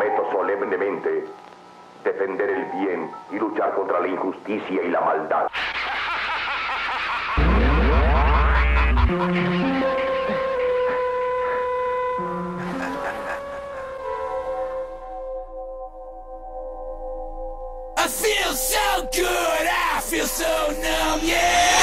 Prometo solemnemente defender el bien y luchar contra la injusticia y la maldad. I feel so good, I feel so numb, yeah.